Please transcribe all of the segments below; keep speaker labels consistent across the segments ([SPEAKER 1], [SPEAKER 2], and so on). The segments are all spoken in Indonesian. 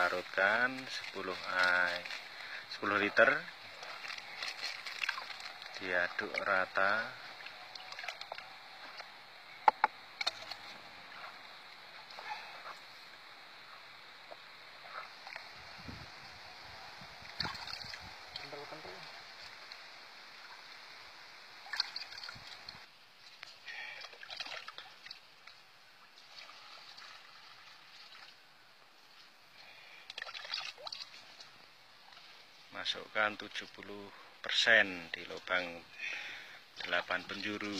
[SPEAKER 1] larutkan 10 air 10 liter. Diaduk rata masukkan 70% di lubang 8 penjuru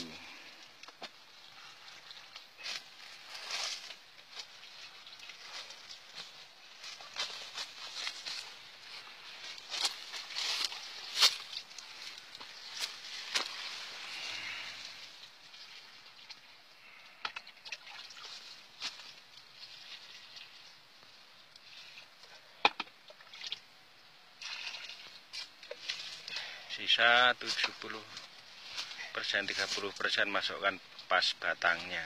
[SPEAKER 1] sisa 70 persen 30 persen masukkan pas batangnya